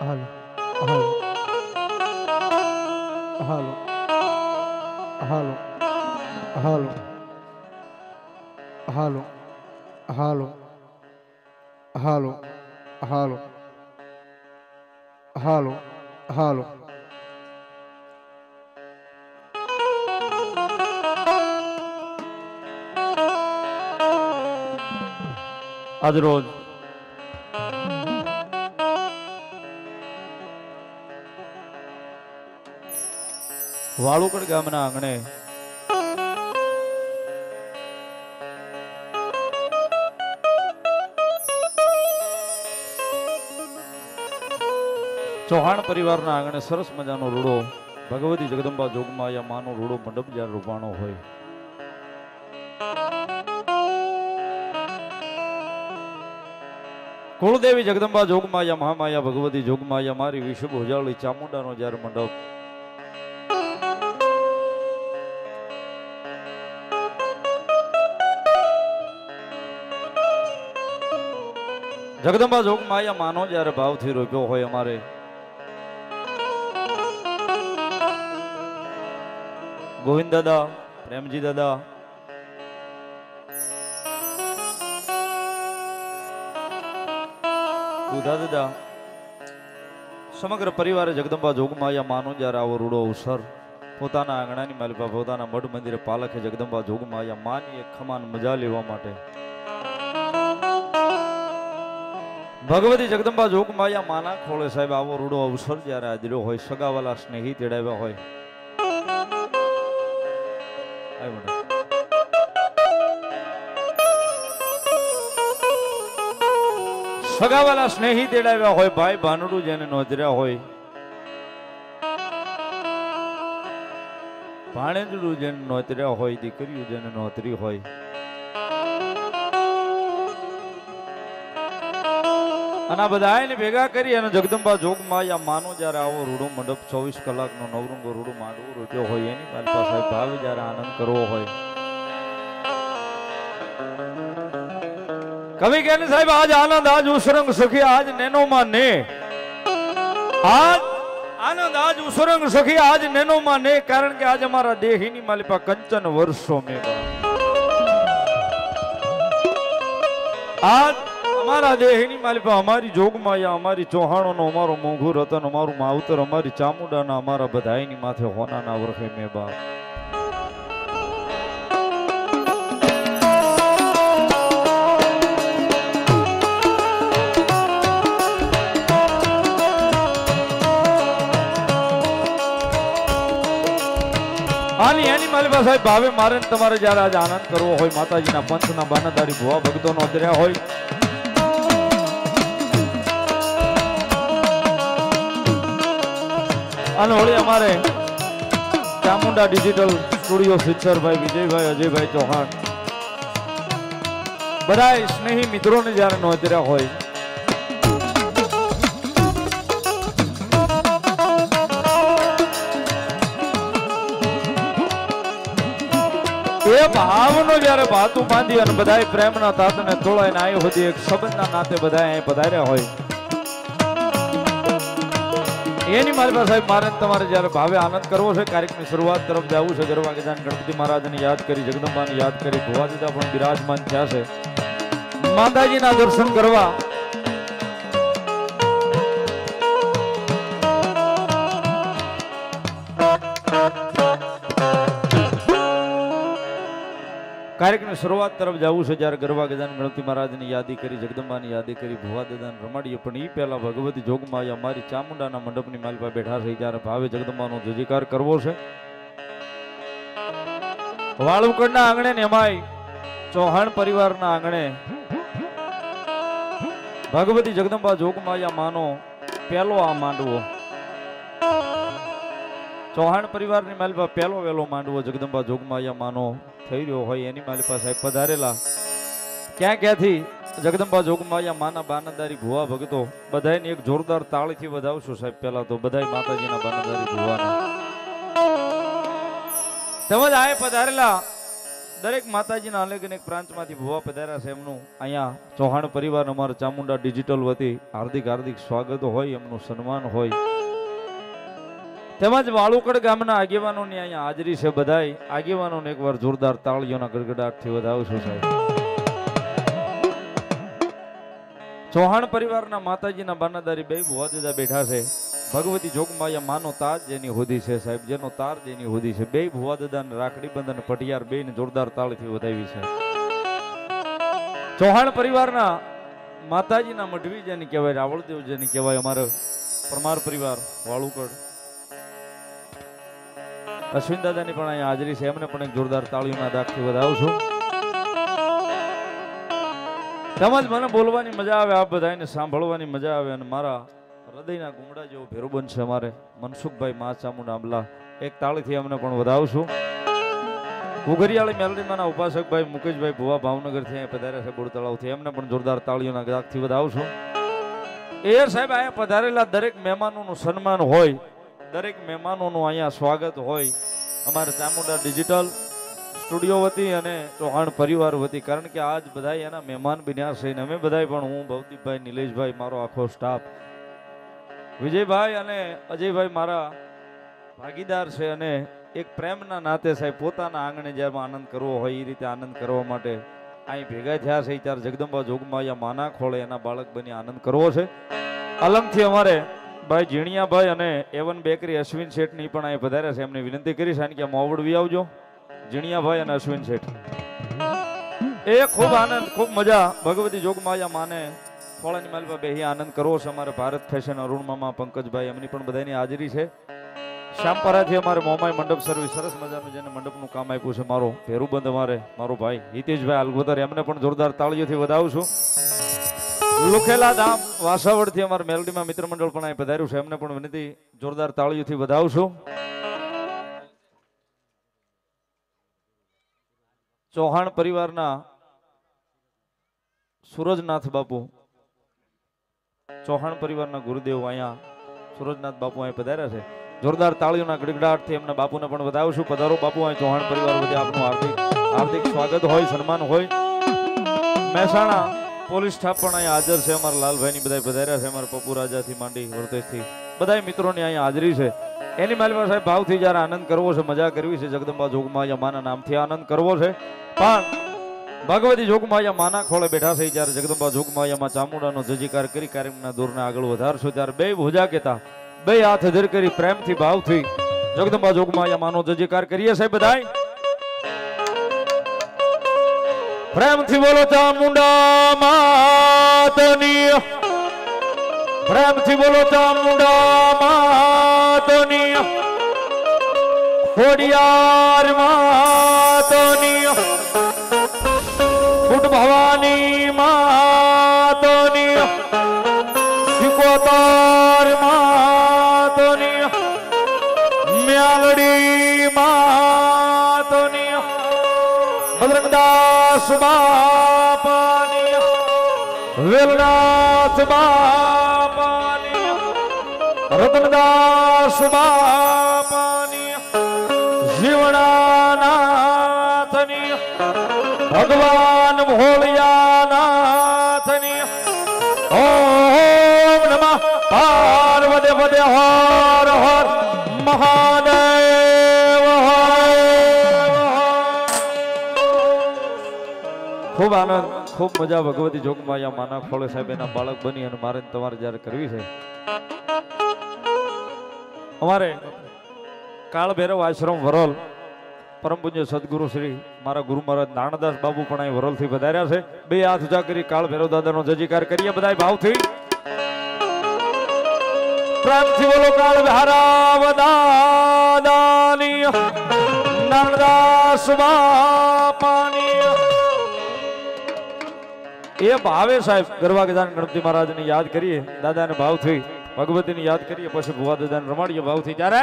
હાલો હાલો હાલો હાલો હાલો હાલો હાલો હાલો હાલો હાલો હાલો આજ વાળુકડ ગામના આંગણે. ચૌહાણ પરિવારના આંગણે સરસ મજાનો રૂડો. ભગવતી જગદંબા જોગમાયા માનો રૂડો મંડપ જ્યારે રૂપાણો હોય. કુળદેવી જગદંબા જોગમાયા મહામાયા ભગવતી જોગમાયા મારી વિશ્વ ભોજાળી ચામુંડાનો જ્યારે મંડપ જગદંબા જોગમાયા માનો જ્યારે ભાવથી રોપ્યો હોય અમારે. ગોવિંદ દાદા, પ્રેમજી દાદા. દાદા. સમગ્ર પરિવારે જગદંબા જોગમાયા માનો જ્યારે આવો રૂડો અવસર. પોતાના આંગણાની માલિકા પોતાના મઢ મંદિરે પાલખે જગદંબા જોગમાયા માની ખમાન મજા લેવા માટે. ભગવતી જગદંબા જોગમાયા માના ખોળે સાહેબ, આવો રૂડો અવસર જ્યારે આદર્યો હોય, સગાવાલા સ્નેહી તેડાવ્યા હોય. સગાવાલા સ્નેહી તેડાવ્યા હોય, ભાઈ ભાનડું જેને નોંધર્યા હોય. ભાણેજડું જેને નોતર્યા હોય, દીકરીઓ જેને નોતરી હોય. અને બધાને ભેગા કરી અને જગદંબા જોગમાં યા માનો જ્યારે આવો રૂડો મંડપ ચોવીસ કલાકનો નવરંગો રૂડો માંડવો રૂટ્યો હોય, એની પાસે ભાવે જ્યારે આનંદ કરવો હોય. કવિ કે સાહેબ, આજ આનંદ, આજ ઉસરંગ સખી, આજ નેનો માં ને. આજ આનંદ, આજ ઉસરંગ સખી, આજ નેનો માં ને, કારણ કે આજ અમારા દેહીની માલિપા કંચન વર્ષો મેં આજ અમારા દેહની માલિપા અમારી જોગમાયા, અમારી ચૌહાણોનો, અમારો મોંઘુ રતન, અમારું માવતર, અમારી ચામુંડાના, અમારા બધાયની માથે હોનાના વરખે મેબા આની એની માલિપા સાહેબ ભાવે મારે તમારે જ્યારે આજે આનંદ કરવો હોય, માતાજીના પંથના બાનાદારી ભુવા ભક્તોનો અધર્યા હોય અને અમારે ચામુંડા ડિજિટલ સ્ટુડિયો સિત્તરભાઈ વિજયભાઈ, અજયભાઈ ચૌહાણ. બધા સ્નેહી મિત્રોને જ્યારે નોંધર્યા હોય. એ ભાવનો જ્યારે ભાતું બાંધી અને બધાય પ્રેમના તાતને તોળાઈને આવ્યો હતી, એક સંબંધના નાતે બધા અહીં પધાર્યા હોય. એની મારી પાસે સાહેબ, મારે તમારે જ્યારે ભાવે આનંદ કરવો છે, કાર્યક્રમની શરૂઆત તરફ જવું છે ગરવા ગજાન ગણપતિ મહારાજને યાદ કરી, જગદંબાને યાદ કરી ગોવા દીધા પણ બિરાજમાન થયા છે. માતાજીના દર્શન કરવા કાર્યક્રમની શરૂઆત તરફ જવું છે જ્યારે ગરબા ગજાન ગણપતિ મહારાજની યાદી કરી, જગદંબાની યાદી કરી ભુવા દાદાને રમાડીએ. પણ એ પહેલાં ભગવતી જોગમાં અમારી ચામુંડાના મંડપની માલપા બેઠા છે. જ્યારે ભાવે જગદંબાનો જયજયકાર કરવો છે. વાળુકડના આંગણે ને ચૌહાણ પરિવારના આંગણે ભગવતી જગદંબા જોગમાયા માનો પહેલો આ માંડવો. ચૌહાણ પરિવારની માલપા પહેલો વહેલો માંડવો જગદંબા જોગમાયા માનો થઈ રહ્યો હોય, એની મારી પાસે પધારેલા. ક્યાં ક્યાંથી? જગદંબા જોગમાયા, માના બાનાદારી ભુવા ભગતો બધાયને એક જોરદાર તાળીથી વધાવશો સાહેબ પહેલા તો. બધા માતાજીના બાનાદારી ભુવાને. તેમજ આએ પધારેલા દરેક માતાજીના અનેક અનેક પ્રાંતમાંથી ભુવા પધાર્યા છે એમનું. અહીંયા ચૌહાણ પરિવાર, અમારા ચામુંડા ડિજિટલ વતી હાર્દિક હાર્દિક સ્વાગત હોય, એમનું સન્માન હોય. તેમજ વાળુકડ ગામના આગેવાનોની અહીંયા હાજરી છે બધાય. આગેવાનોને એકવાર જોરદાર તાળીઓના ગડગડાટથી વધાવશું સાહેબ. ચૌહાણ પરિવારના માતાજીના બાનાદારી બે ભુવા દાદા બેઠા છે. ભગવતી જોગમાયા માનો તાજ જેની હોદી છે સાહેબ. જેનો તાર જેની હોદી છે. બે ભુવા દાદાને રાખડી બંધન પટિયાર બે જોરદાર તાળીથી વધાવી છે. ચૌહાણ પરિવારના માતાજીના મઢવી જેની કહેવાય, રાવળદેવ જેની કહેવાય અમારો પરમાર પરિવાર વાળુકડ અશ્વિન દાદાની પણ અહીંયા હાજરી છે. એમને પણ એક જોરદાર તાળીઓના દાખથી વધાવું છું. તેમજ મને બોલવાની મજા આવે આ બધાને સાંભળવાની મજા આવે અને મારા હૃદયના ગુમડા જેવો ભેરો છે અમારે મનસુખભાઈ મા ચામુંડા એક તાળીથી અમને પણ વધાવશું ઘુઘરિયાળી મેલડીમાંના ઉપાસકભાઈ મુકેશભાઈ ભુવા ભાવનગરથી અહીંયા પધાર્યા છે બોડ તળાવથી એમને પણ જોરદાર તાળીઓના ગાગથી વધાવશું એ સાહેબ, અહીંયા પધારેલા દરેક મહેમાનોનું સન્માન હોય દરેક મહેમાનોનું અહીંયા સ્વાગત હોય. અમારે ચામુંડા ડિજિટલ સ્ટુડિયો વતી અને ચૌહાણ પરિવાર વતી. કારણ કે આજ બધા એના મહેમાન બન્યા છે અમે બધા પણ હું ભૌતિકભાઈ નિલેશભાઈ, મારો આખો સ્ટાફ વિજયભાઈ અને અજયભાઈ મારા ભાગીદાર છે અને એક પ્રેમના નાતે સાહેબ પોતાના આંગણે જ્યારે આનંદ કરવો હોય એ રીતે આનંદ કરવા માટે અહીં ભેગા થયા છે. ત્યારે જગદંબા જોગમાયા માના ખોળે એના બાળક બની આનંદ કરવો છે. અલંગથી અમારે ભાઈ ઝીણિયાભાઈ અને એવન બેકરી અશ્વિન શેઠની પણ અહીં પધાર્યા છે. એમને વિનંતી કરીશ કારણ કે મોવડવી આવજો. ઝીણિયાભાઈ અને અશ્વિન શેઠ. એ ખૂબ આનંદ, ખૂબ મજા. ભગવતી જોગમાયા માને ખોળાની માલમાં બેહી આનંદ કરવો છે. અમારે ભારત ફેશન અરુણ મામા, પંકજભાઈ એમની પણ બધાની હાજરી છે. શ્યામપરાથી અમારે મોમાઈ મંડપ સર્વિસ સરસ મજાનું જેને મંડપનું કામ આપ્યું છે મારો ભેરુબંધ અમારે, મારો ભાઈ હિતેશભાઈ અલગોદર એમને પણ જોરદાર તાળીઓથી વધાવું છું. લુખેલા ધામ વાસાવડથી અમારા મેલડીમાં મિત્ર મંડળ પણ અહીં પધાર્યું છે. એમને પણ વિનંતી જોરદાર તાળીઓથી વધાવશું. ચૌહાણ પરિવારના સુરજનાથ બાપુ, ચૌહાણ પરિવારના ગુરુદેવ અહીંયા સુરજનાથ બાપુ અહીં પધાર્યા છે. જોરદાર તાળીઓના ગડગડાટથી એમના બાપુને પણ વધાવશું. પધારો બાપુ, અહીં ચૌહાણ પરિવાર વતી આપનું હાર્દિક હાર્દિક સ્વાગત હોય, સન્માન હોય. મહેસાણા પોલીસ સ્ટાફ પણ અહીંયા હાજર છે. અમારા લાલભાઈની બધા પધાર્યા છે. અમારા પપ્પુ રાજાથી માંડી વર્તેજથી બધા મિત્રોની અહીંયા હાજરી છે. એની માલમાં સાહેબ ભાવથી જ્યારે આનંદ કરવો છે, મજા કરવી છે. જગદંબા જોગમાયા માના નામથી આનંદ કરવો છે. પણ ભગવતી જોગમાયા માના ખોળે બેઠા છે. જ્યારે જગદંબા જોગમાયામાં ચામુંડાનો જજીકાર કરી કાર્યક્રમના દૂરને આગળ વધારશો, ત્યારે બે ભુજા કેતા બે હાથ ધર કરી પ્રેમથી, ભાવથી જગદંબા જોગમાયા માનો જજીકાર કરીએ સાહેબ બધાય. પ્રેમથી બોલો ચામુંડા માતની. પ્રેમથી બોલો ચામુંડા માતની. ખોડિયાર માતની. બજરંગદાસ બાપાની વેલનાથ બાપાની રતનદાસ બાપાની જીવણાનાથની ભગવાન ભોળિયાનાથની ઓમ નમઃ. પાર્વતે પદે હર આનંદ ખૂબ મજા ભગવતી જોગમાયા માના ખોળે સાહેબ, એના બાળક બની અને મારે તમારે જ્યારે કરવી છે. અમારે કાળ ભૈરવ આશ્રમ વરોલ, પરમ પૂજ્ય સદગુરુ શ્રી મારા ગુરુ મહારાજ નાણદાસ બાબુ પણ અહીં વરોલથી વધાર્યા છે. બે હાથ ઉજા કરી કાળ ભૈરવ દાદાનો જજીકાર કરીએ બધા ભાવથી. પ્રેમથી બોલો કાળ ભૈરવ દાદાની નાણદાસ બાપાની. એ ભાવે સાહેબ, ગરવા ગજાન ગણપતિ મહારાજને યાદ કરીએ, દાદાને ભાવથી ભગવતીને યાદ કરીએ, પછી ભુવા દાદાને રમાડીએ, ભાવ થઈ. ત્યારે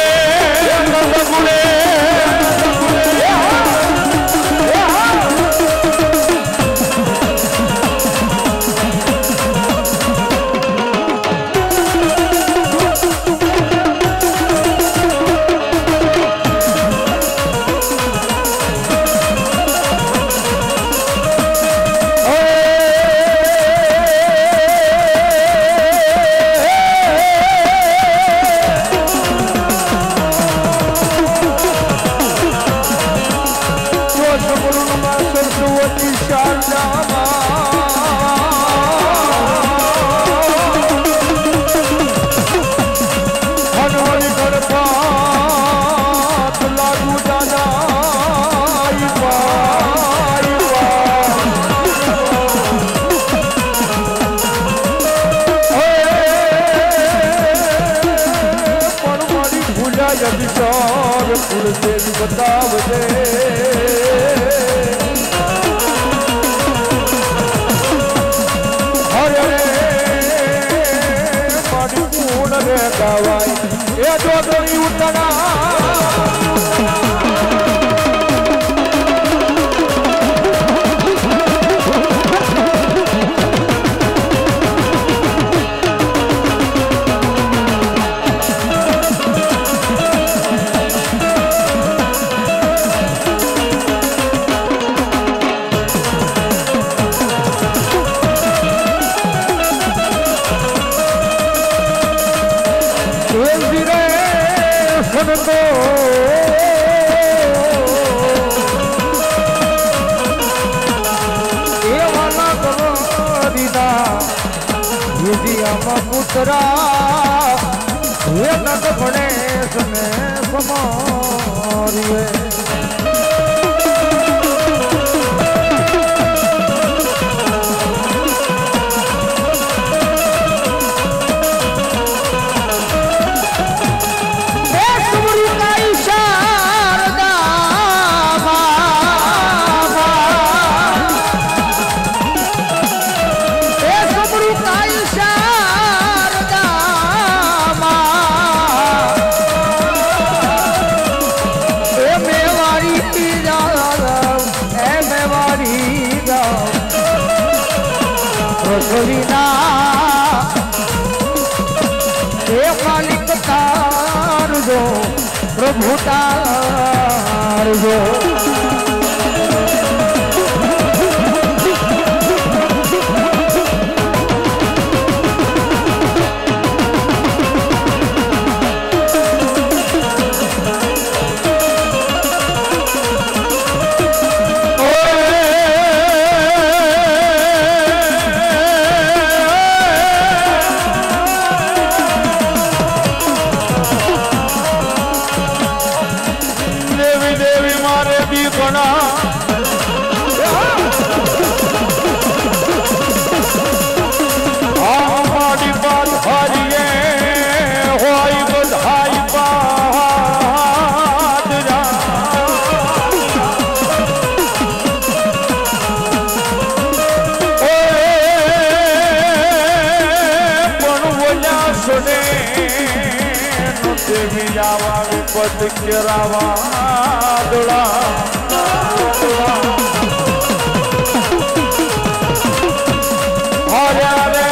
બતાવજે. હરે મારી પૂર્ણ રે ગાવાય. એ જો દોરી વિધિયામાં પુતરા એ નગ ભણે સમે સમારીએ. રસોઈના એ માલિક તારજો પ્રભુ તારજો. વિપત કેરાવા દોડા હર્યા રે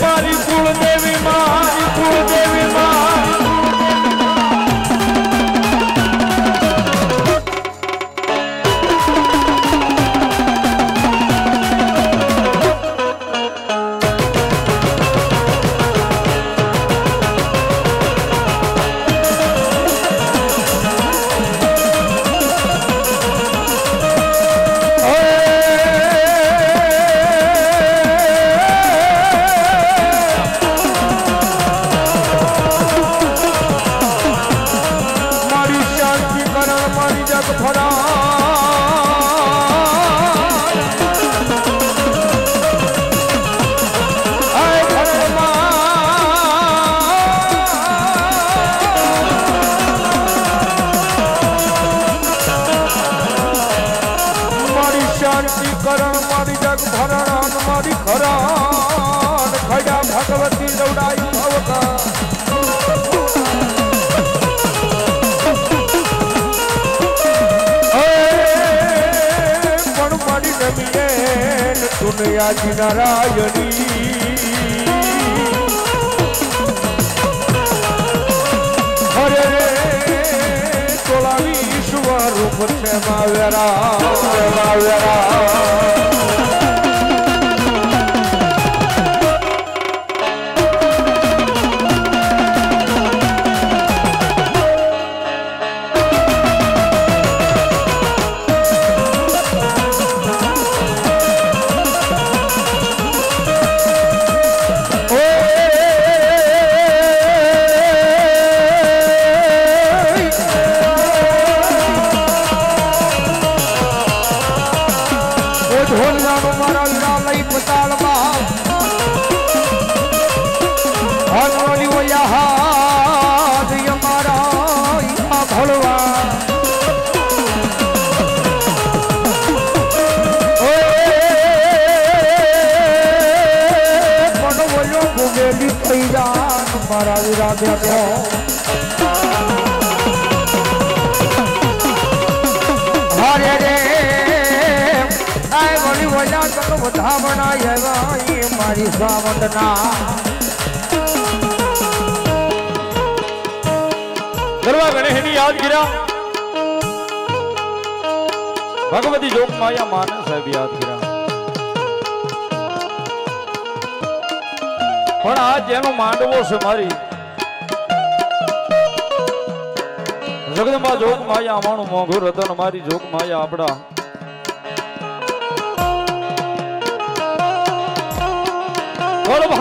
મારી કનૈયાજી નારાયણી હરે રે તોલાવી સ્વરૂપ છે માવેરા માવેરા મારા મારી સાવંતના. ગરવા ગણેશની યાદ કર્યા. ભગવતી જોગ માયા માને સાહેબ યાદ કર્યા. પણ આ જેનો માંડવો છે મારી. જગદંબા જોગ માયા અમાણું મોઘું રતન, મારી જોગ માયા આપડા.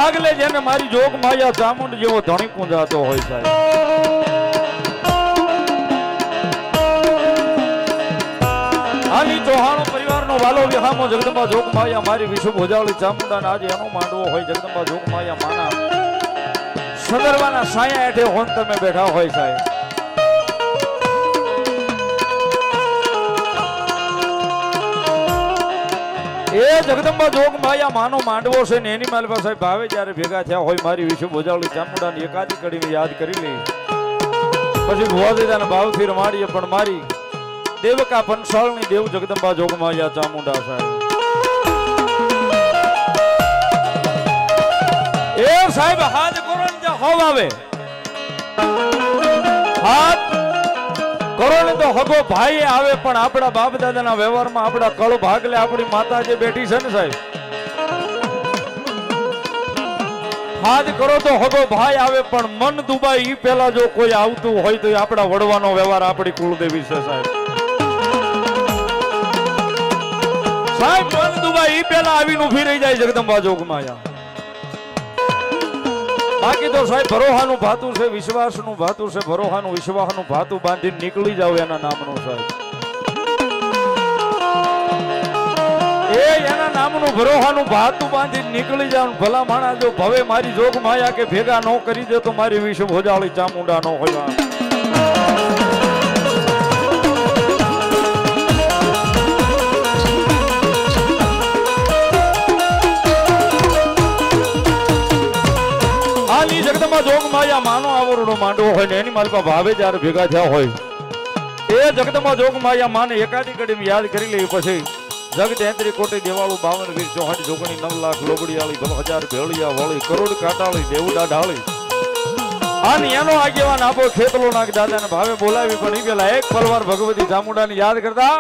વળ ભાગલે જેને મારી જોગ માયા ચામુંડ જેવો ધણી પૂંજાતો હોય સાહેબ. આની ચૌહાણો પરિવારનો વાલો વિહામો જગદંબા જોગ માયા, મારી વિશુ ભોજાવળી ચામુંડાના આજે એનો માંડવો હોય જગદંબા જોગ માયા, માના સદરવાના સાયા હેઠે હોન તમે બેઠા હોય સાહેબ. એ જગદંબા જોગ માયા માનો માંડવો છે ને એની માલ સાહેબ ભાવે જ્યારે ભેગા થયા હોય મારી વિશ્વ ચામુંડા ચામુંડાની એકાદી કડીને યાદ કરી લઈ પછી ભુવાદેદાના ભાવથી રમાડીએ પણ મારી દેવકા પંસાળની દેવ જગદંબા જોગમાયા ચામુંડા સાહેબ. એ સાહેબ હાથ કરો ને હોવ આવે. હાથ કરો ને તો હગો ભાઈ આવે, પણ આપણા બાપ દાદાના વ્યવહારમાં આપણા કળ ભાગલે આપણી માતા જે બેઠી છે ને સાહેબ? હાથ કરો તો હગો ભાઈ આવે, પણ મન દુબાઈ ઈ પેલા જો કોઈ આવતું હોય તો આપણા વડવાનો વ્યવહાર આપણી કુળદેવી છે સાહેબ. સાહેબ, મન દુબાઈ ઈ પેલા આવીને ઊભી રહી જાય જગદંબા જોગમાયા બાકી તો સાહેબ ભરોહાનું ભાતું છે, વિશ્વાસનું ભાતું છે, ભરોહાનું, વિશ્વાસનું ભાતું બાંધીને નીકળી જાવ એના નામનું સાહેબ. એ એના નામનું ભરોહાનું ભાતું બાંધીને નીકળી જાવ ભલા માણા જો ભવે મારી જોગ માયા કે ભેગા ન કરી દે તો મારી વિશ્વ ભોજાળી ચામુંડા ન હોય. જગદંબા માનો આવરણો માંડવો હોય ને એની માલપા ભાવે જ્યારે ભેગા થયા હોય. એ જગતમાં જોગ માયા માને એકાદી કડી યાદ કરી લેવી પછી જગ તેત્રી કોટી દેવાળું બાવન વીર ચોહાટ જોગણી નવ લાખ લોબડિયાળી દસ હજાર ભેળિયા વળી, કરોડ કાટાળી, દેવડા ઢાળી. અને એનો આગેવાન આપો ખેતલો નાગ દાદાને ભાવે બોલાવી, પણ ઈ પેલા એક પલવાર ભગવતી ચામુંડાની યાદ કરતા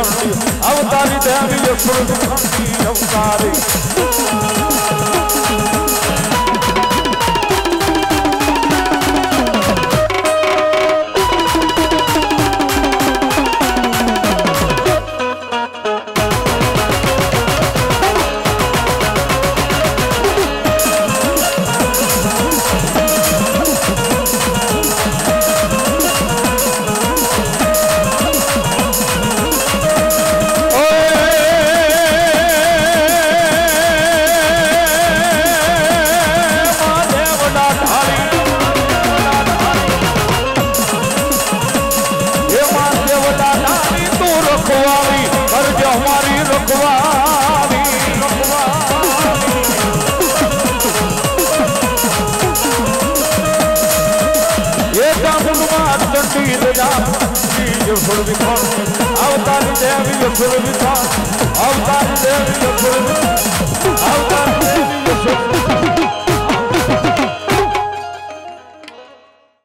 અવતારી દેવી અવતારી. Você não me